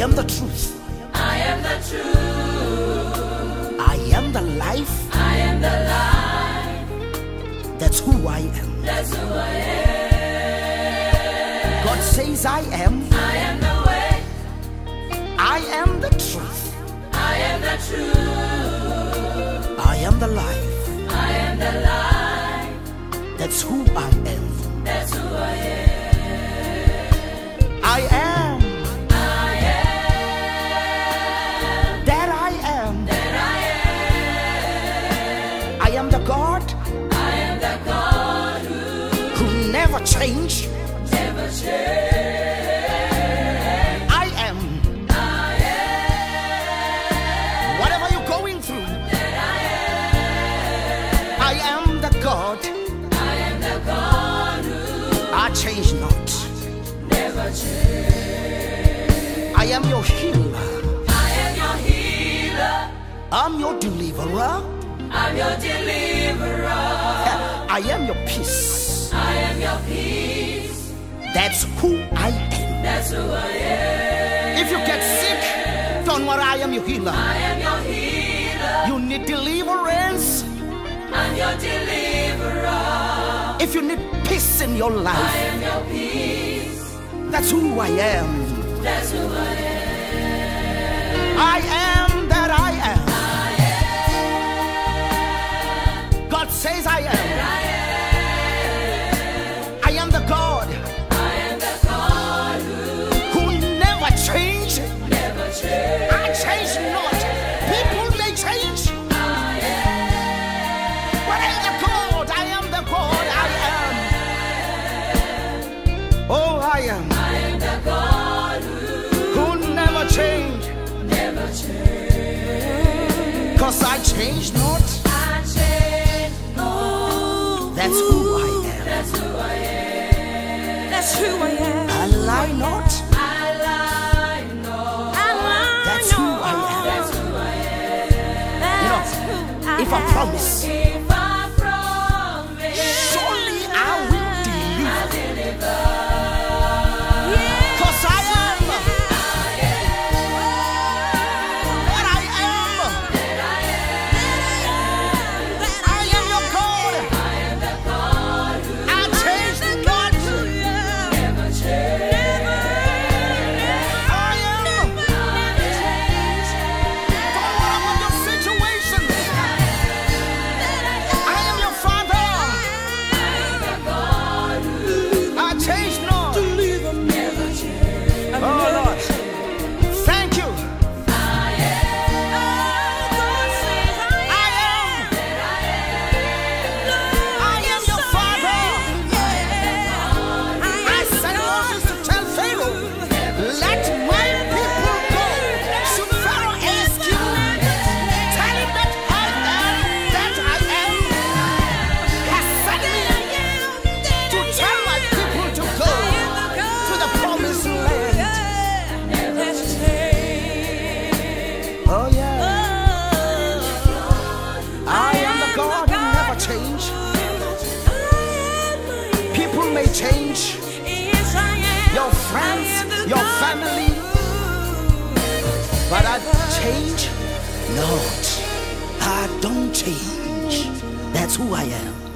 am the truth. I am the truth. I am the life. I am the life. That's who I am. That's who I am. God says I am. I am the way. I am the truth. I am the truth. I am the life. I am the life. That's who I change. never changes. I am I am. whatever you're going through. I I am the God. I am the God who I change not. never changes. I am your healer. I am your healer. I'm your deliverer. I'm your deliverer. I am your peace. I am your peace. That's who I am. That's who I am. If you get sick, don't worry, I am your healer. I am your healer. You need deliverance. I'm your deliverer. If you need peace in your I life, am your peace. that's who I am. That's who I am. Cause I change not. I change. Oh, That's who I am. that's who I am. That's who I am. I lie not. I lie. That's who I am. That's who I am. You know, if I If I promise, May change, your friends, your family, but I change not. I don't change. That's who I am.